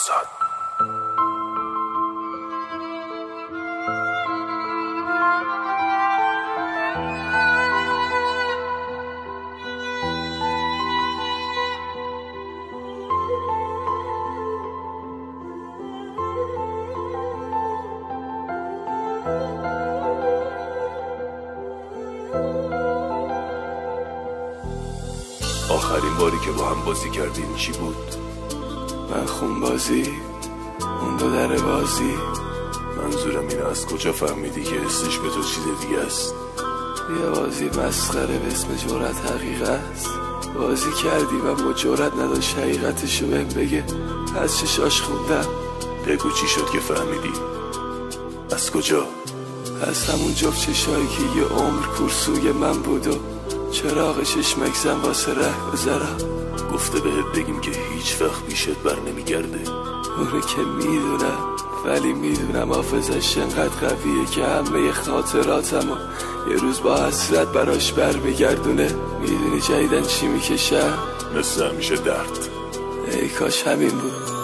آزاد آخرین باری که با هم بازی کردیم چی بود؟ من خون بازی اون دو در بازی. منظورم اینه از کجا فهمیدی که حسش به تو چیز دیگه است؟ یه بازی مسخره به اسم جورت حقیقت بازی کردی و با جورت نداشت حقیقتشو بهم بگه. از چشاش خوندم. بگو چی شد که فهمیدی. از کجا؟ از همون جفت چشایی که یه عمر کورسوی من بود و چراغ چشمک زن واسه ره بذارم. گفته بهت بگیم که هیچ وقت پیشت بر نمیگرده. اونه که می‌دونم ولی می‌دونم حافظش انقدر قویه که همه خاطراتم و یه روز با حسرت براش بر بگردونه می‌دونی جدیدن چی می‌کشم؟ مثل همیشه درد. ای کاش همین بود.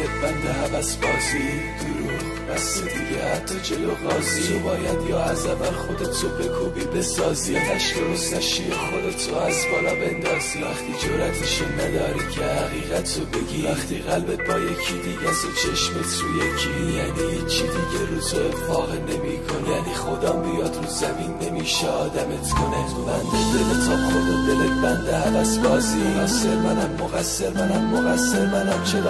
دلت بند حوث بازی. دروغ بس دیگه حتی جلو قاضی تو باید یا از اول خودت رو بکوبی بسازی. تش درست نشی خودت رو از بالا بندازی وقتی جورتشو نداری که حقیقت رو بگی. وقتی قلبت با یکی دیگه از چشمت رو یکی. یعنی چی دیگه رو تو افاقه نمی یعنی خدا بیاد رو زمین نمیشه آدمت کنه. تو بند دل تا خود دلت بند حوث بازی. مقصر منم مقصر منم مقصر منم. چه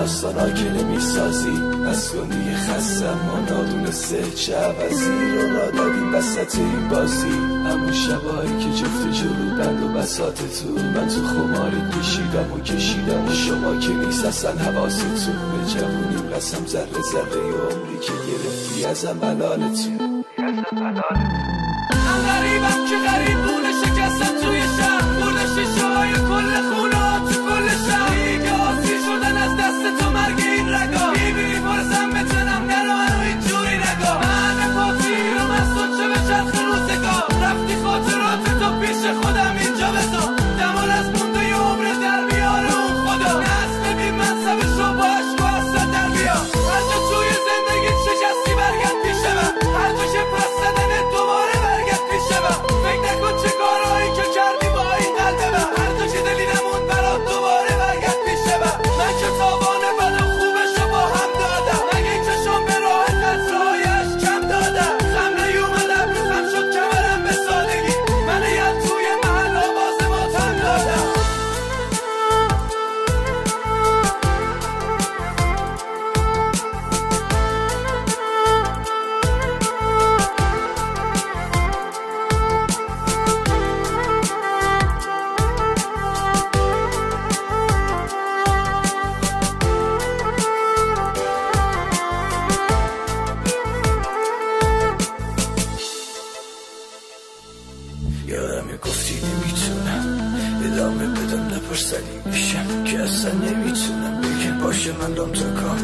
که نمی‌سازی از کنی خستم ما نادونسته چه عوضی رو را دادیم وسط این بازی. همون شبایی که جفت جلو بند و بسات تو. من تو خماری کشیدم و کشیدم شما که نیست اصلا حواستون. به جوونیم قسم ذره ذره عمری که گرفتی. ازم حلالتون من غریبم که غریب ادامه بدم نپرسلی میشم که اصلا نمی‌تونم بگم باشه من دام تا کام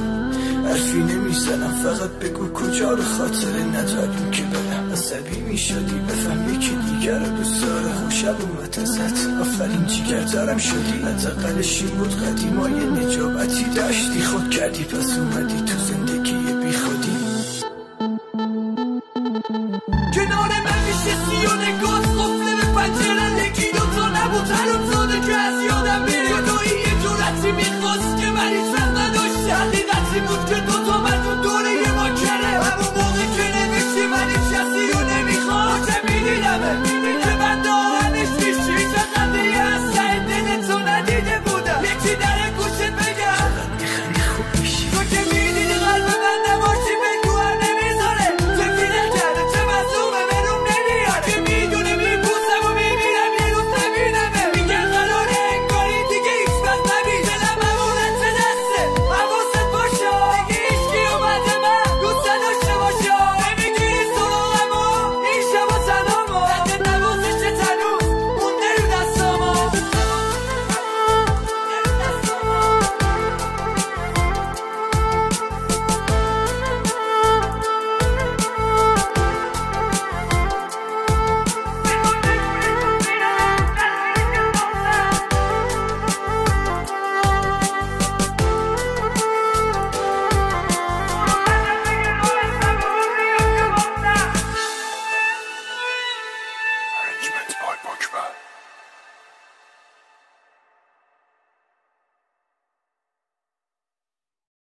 حرفی نمی‌زنم فقط بگو کجا رو خاطره نداریم که برم عصبی می‌شدی بفهمی که دیگر رو دوست داره خوشم اومد ازت آفرین جیگر دارم شدی حداقلش این بود قدیمای نجابتی داشتی خود کردی پس اومدی تو زندگی